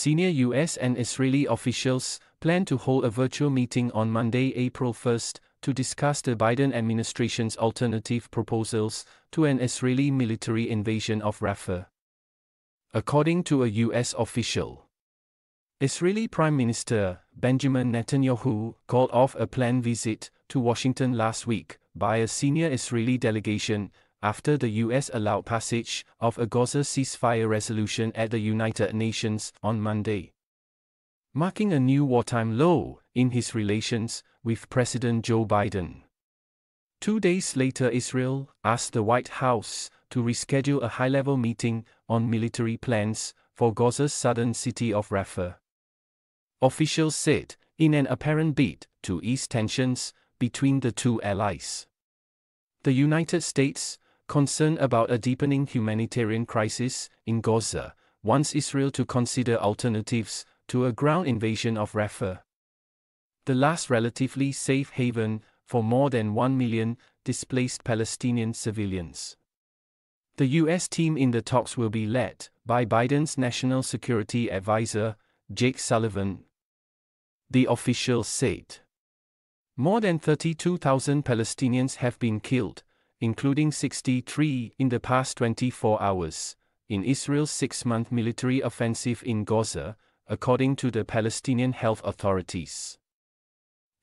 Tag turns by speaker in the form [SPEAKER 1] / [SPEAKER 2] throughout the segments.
[SPEAKER 1] Senior US and Israeli officials plan to hold a virtual meeting on Monday, April 1, to discuss the Biden administration's alternative proposals to an Israeli military invasion of Rafah. According to a US official, Israeli Prime Minister Benjamin Netanyahu called off a planned visit to Washington last week by a senior Israeli delegation after the U.S. allowed passage of a Gaza ceasefire resolution at the United Nations on Monday. Marking a new wartime low in his relations with President Joe Biden. Two days later, Israel asked the White House to reschedule a high level meeting on military plans for Gaza's southern city of Rafah. Officials said, in an apparent bid to ease tensions between the two allies. The United States, concerned about a deepening humanitarian crisis in Gaza, wants Israel to consider alternatives to a ground invasion of Rafah. The last relatively safe haven for more than 1 million displaced Palestinian civilians. The U.S. team in the talks will be led by Biden's National Security Advisor, Jake Sullivan. The official said. More than 32,000 Palestinians have been killed, including 63 in the past 24 hours, in Israel's six month military offensive in Gaza, according to the Palestinian health authorities.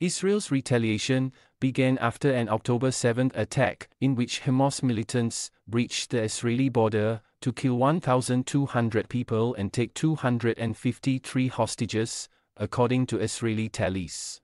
[SPEAKER 1] Israel's retaliation began after an October 7 attack in which Hamas militants breached the Israeli border to kill 1,200 people and take 253 hostages, according to Israeli tallies.